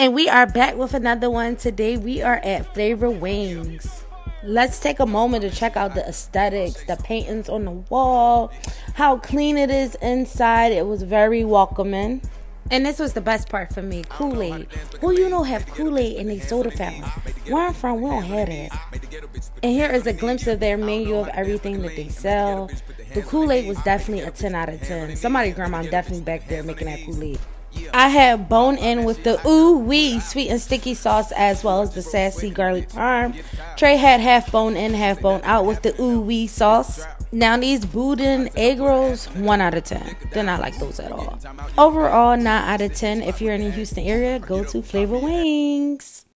And we are back with another one. Today we are at Flava Wings. Let's take a moment to check out the aesthetics, the paintings on the wall, how clean it is inside. It was very welcoming. And this was the best part for me Kool Aid. Who you know have Kool Aid in a soda fountain? Where I'm from, we don't have that. And here is a glimpse of their menu of everything that they sell. The Kool Aid was definitely a 10 out of 10. Somebody, grandma, definitely back there making that Kool Aid. I had bone in with the ooh wee sweet and sticky sauce as well as the sassy garlic parm. Trey had half bone in, half bone out with the ooh wee sauce. Now these boudin egg rolls, one out of ten. They're not like those at all. Overall, nine out of ten. If you're in the Houston area, go to Flava Wings.